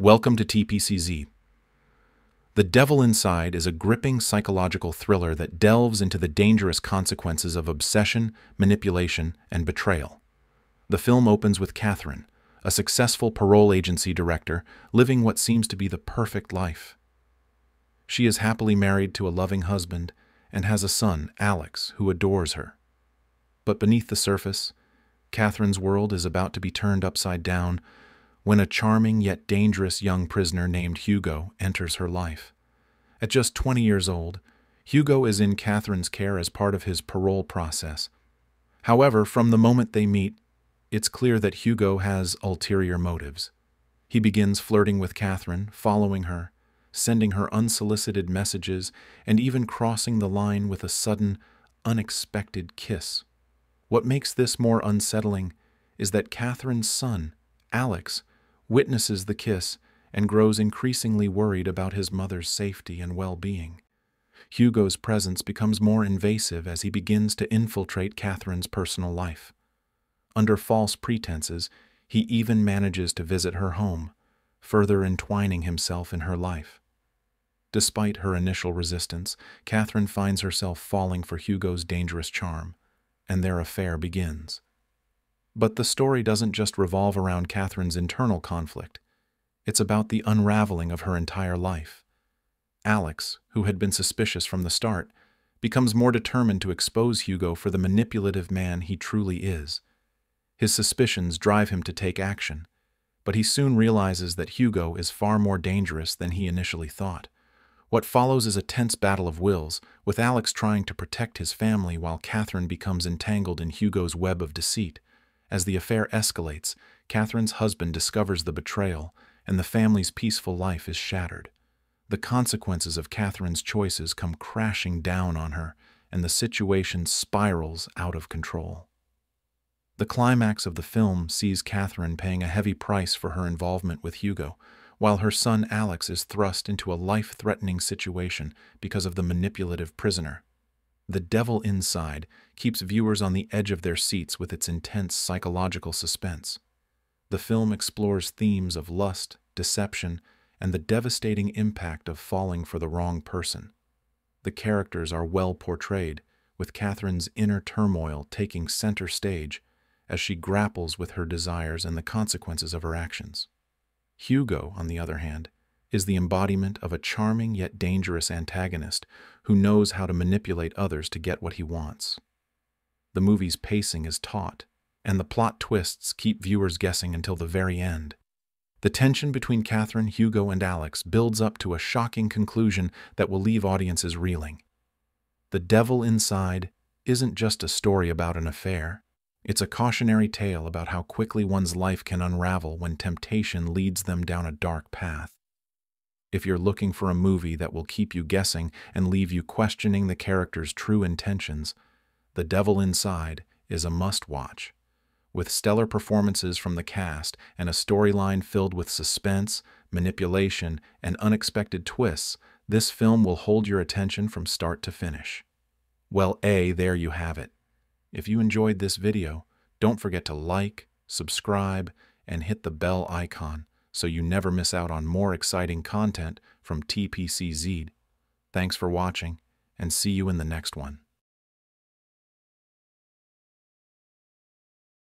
Welcome to TPCZ. The Devil Inside is a gripping psychological thriller that delves into the dangerous consequences of obsession, manipulation, and betrayal. The film opens with Catherine, a successful parole agency director, living what seems to be the perfect life. She is happily married to a loving husband and has a son, Alex, who adores her. But beneath the surface, Catherine's world is about to be turned upside down when a charming yet dangerous young prisoner named Hugo enters her life. At just 20 years old, Hugo is in Catherine's care as part of his parole process. However, from the moment they meet, it's clear that Hugo has ulterior motives. He begins flirting with Catherine, following her, sending her unsolicited messages, and even crossing the line with a sudden, unexpected kiss. What makes this more unsettling is that Catherine's son, Alex, witnesses the kiss and grows increasingly worried about his mother's safety and well-being. Hugo's presence becomes more invasive as he begins to infiltrate Catherine's personal life. Under false pretenses, he even manages to visit her home, further entwining himself in her life. Despite her initial resistance, Catherine finds herself falling for Hugo's dangerous charm, and their affair begins. But the story doesn't just revolve around Catherine's internal conflict. It's about the unraveling of her entire life. Alex, who had been suspicious from the start, becomes more determined to expose Hugo for the manipulative man he truly is. His suspicions drive him to take action, but he soon realizes that Hugo is far more dangerous than he initially thought. What follows is a tense battle of wills, with Alex trying to protect his family while Catherine becomes entangled in Hugo's web of deceit. As the affair escalates, Catherine's husband discovers the betrayal, and the family's peaceful life is shattered. The consequences of Catherine's choices come crashing down on her, and the situation spirals out of control. The climax of the film sees Catherine paying a heavy price for her involvement with Hugo, while her son Alex is thrust into a life-threatening situation because of the manipulative prisoner. The Devil Inside keeps viewers on the edge of their seats with its intense psychological suspense. The film explores themes of lust, deception, and the devastating impact of falling for the wrong person. The characters are well portrayed, with Catherine's inner turmoil taking center stage as she grapples with her desires and the consequences of her actions. Hugo, on the other hand, is the embodiment of a charming yet dangerous antagonist who knows how to manipulate others to get what he wants. The movie's pacing is taut, and the plot twists keep viewers guessing until the very end. The tension between Catherine, Hugo, and Alex builds up to a shocking conclusion that will leave audiences reeling. The Devil Inside isn't just a story about an affair. It's a cautionary tale about how quickly one's life can unravel when temptation leads them down a dark path. If you're looking for a movie that will keep you guessing and leave you questioning the character's true intentions, The Devil Inside is a must-watch. With stellar performances from the cast and a storyline filled with suspense, manipulation, and unexpected twists, this film will hold your attention from start to finish. Well, A, there you have it. If you enjoyed this video, don't forget to like, subscribe, and hit the bell icon so you never miss out on more exciting content from TPCZ. Thanks for watching, and see you in the next one.